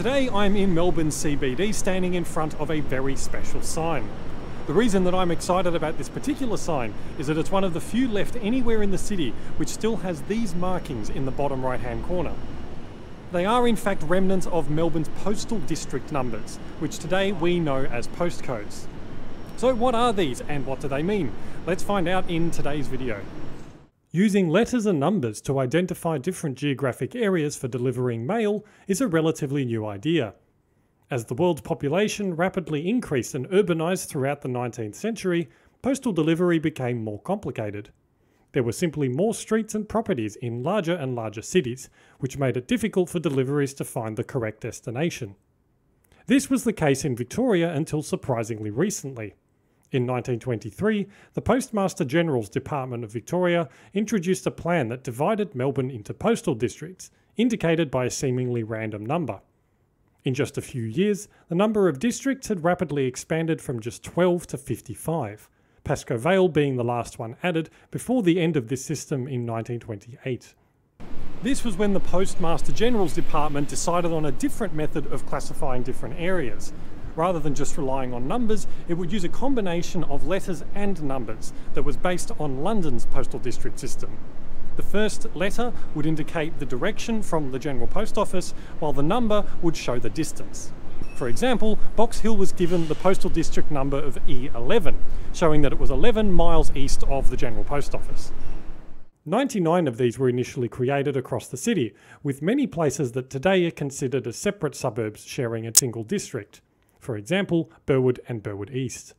Today I'm in Melbourne CBD standing in front of a very special sign. The reason that I'm excited about this particular sign is that it's one of the few left anywhere in the city which still has these markings in the bottom right hand corner. They are in fact remnants of Melbourne's postal district numbers, which today we know as postcodes. So what are these and what do they mean? Let's find out in today's video. Using letters and numbers to identify different geographic areas for delivering mail is a relatively new idea. As the world's population rapidly increased and urbanised throughout the 19th century, postal delivery became more complicated. There were simply more streets and properties in larger and larger cities, which made it difficult for deliveries to find the correct destination. This was the case in Victoria until surprisingly recently. In 1923, the Postmaster General's Department of Victoria introduced a plan that divided Melbourne into postal districts, indicated by a seemingly random number. In just a few years, the number of districts had rapidly expanded from just 12 to 55, Pascoe Vale being the last one added before the end of this system in 1928. This was when the Postmaster General's Department decided on a different method of classifying different areas, Rather than just relying on numbers, it would use a combination of letters and numbers that was based on London's postal district system. The first letter would indicate the direction from the General Post Office, while the number would show the distance. For example, Box Hill was given the postal district number of E11, showing that it was 11 miles east of the General Post Office. 99 of these were initially created across the city, with many places that today are considered as separate suburbs sharing a single district for example, Burwood and Burwood East.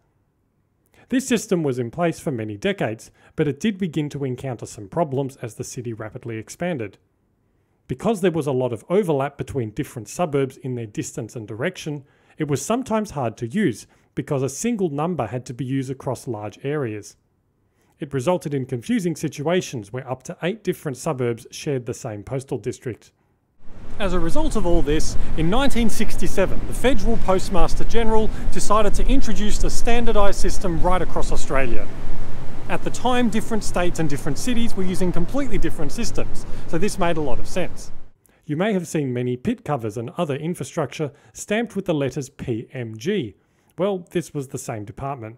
This system was in place for many decades, but it did begin to encounter some problems as the city rapidly expanded. Because there was a lot of overlap between different suburbs in their distance and direction, it was sometimes hard to use because a single number had to be used across large areas. It resulted in confusing situations where up to eight different suburbs shared the same postal district. As a result of all this, in 1967, the Federal Postmaster General decided to introduce a standardised system right across Australia. At the time, different states and different cities were using completely different systems, so this made a lot of sense. You may have seen many pit covers and other infrastructure stamped with the letters PMG. Well, this was the same department.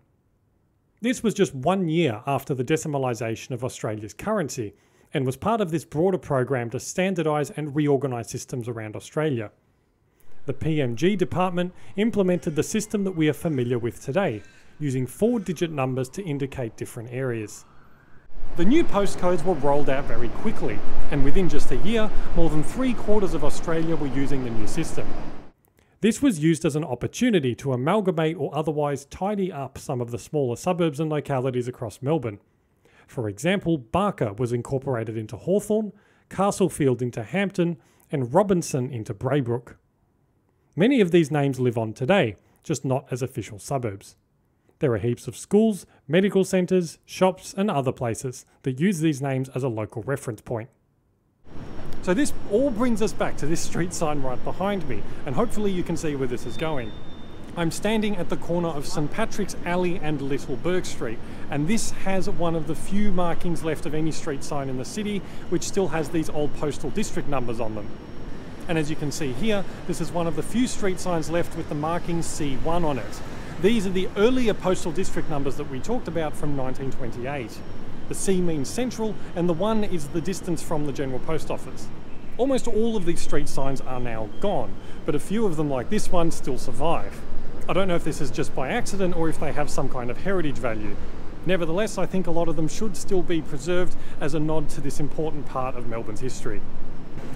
This was just one year after the decimalisation of Australia's currency, and was part of this broader program to standardise and reorganise systems around Australia. The PMG department implemented the system that we are familiar with today, using four digit numbers to indicate different areas. The new postcodes were rolled out very quickly, and within just a year, more than three quarters of Australia were using the new system. This was used as an opportunity to amalgamate or otherwise tidy up some of the smaller suburbs and localities across Melbourne, for example, Barker was incorporated into Hawthorn, Castlefield into Hampton, and Robinson into Braybrook. Many of these names live on today, just not as official suburbs. There are heaps of schools, medical centres, shops, and other places that use these names as a local reference point. So this all brings us back to this street sign right behind me, and hopefully you can see where this is going. I'm standing at the corner of St Patrick's Alley and Little Bourke Street, and this has one of the few markings left of any street sign in the city, which still has these old postal district numbers on them. And as you can see here, this is one of the few street signs left with the marking C1 on it. These are the earlier postal district numbers that we talked about from 1928. The C means central, and the 1 is the distance from the General Post Office. Almost all of these street signs are now gone, but a few of them like this one still survive. I don't know if this is just by accident or if they have some kind of heritage value. Nevertheless, I think a lot of them should still be preserved as a nod to this important part of Melbourne's history.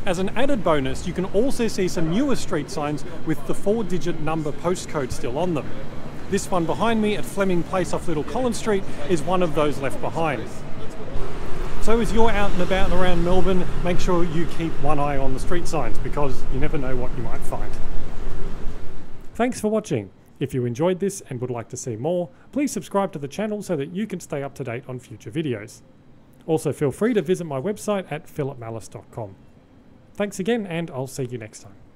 As an added bonus, you can also see some newer street signs with the four digit number postcode still on them. This one behind me at Fleming Place off Little Collins Street is one of those left behind. So as you're out and about and around Melbourne, make sure you keep one eye on the street signs because you never know what you might find. Thanks for watching. If you enjoyed this and would like to see more, please subscribe to the channel so that you can stay up to date on future videos. Also feel free to visit my website at philipmallis.com. Thanks again and I'll see you next time.